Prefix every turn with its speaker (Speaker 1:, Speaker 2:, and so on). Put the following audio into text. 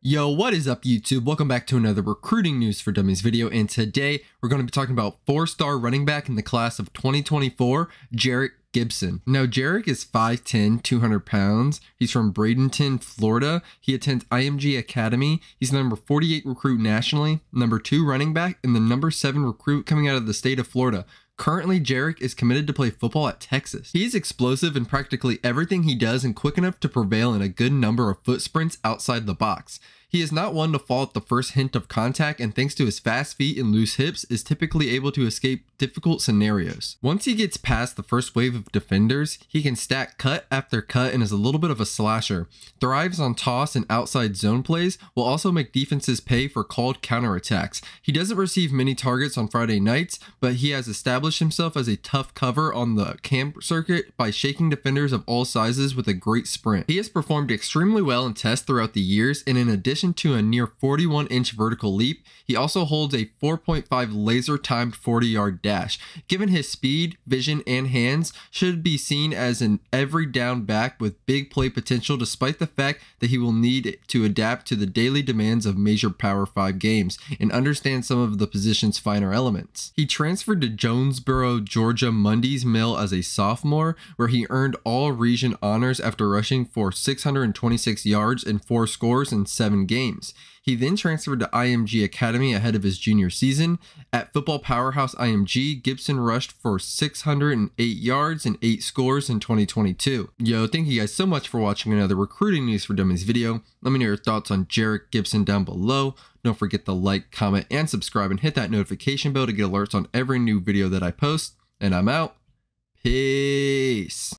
Speaker 1: Yo, what is up YouTube? Welcome back to another recruiting news for dummies video and today we're going to be talking about four-star running back in the class of 2024, Jerrick Gibson. Now, Jerrick is 5'10, 200 pounds. He's from Bradenton, Florida. He attends IMG Academy. He's number 48 recruit nationally, number 2 running back, and the number 7 recruit coming out of the state of Florida. Currently, Jerrick is committed to play football at Texas. He is explosive in practically everything he does and quick enough to prevail in a good number of foot sprints outside the box. He is not one to fall at the first hint of contact and thanks to his fast feet and loose hips is typically able to escape difficult scenarios. Once he gets past the first wave of defenders, he can stack cut after cut and is a little bit of a slasher. Thrives on toss and outside zone plays, will also make defenses pay for called counterattacks. He doesn't receive many targets on Friday nights, but he has established himself as a tough cover on the camp circuit by shaking defenders of all sizes with a great sprint. He has performed extremely well in tests throughout the years, and in addition addition to a near 41 inch vertical leap, he also holds a 4.5 laser timed 40 yard dash. Given his speed, vision, and hands, should be seen as an every down back with big play potential despite the fact that he will need to adapt to the daily demands of major Power 5 games and understand some of the position's finer elements. He transferred to Jonesboro, Georgia Mundy's Mill as a sophomore, where he earned all region honors after rushing for 626 yards and 4 scores in 7 games. He then transferred to IMG Academy ahead of his junior season. At Football Powerhouse IMG, Gibson rushed for 608 yards and 8 scores in 2022. Yo, thank you guys so much for watching another Recruiting News for Dummies video. Let me know your thoughts on Jerrick Gibson down below. Don't forget to like, comment, and subscribe and hit that notification bell to get alerts on every new video that I post. And I'm out. Peace.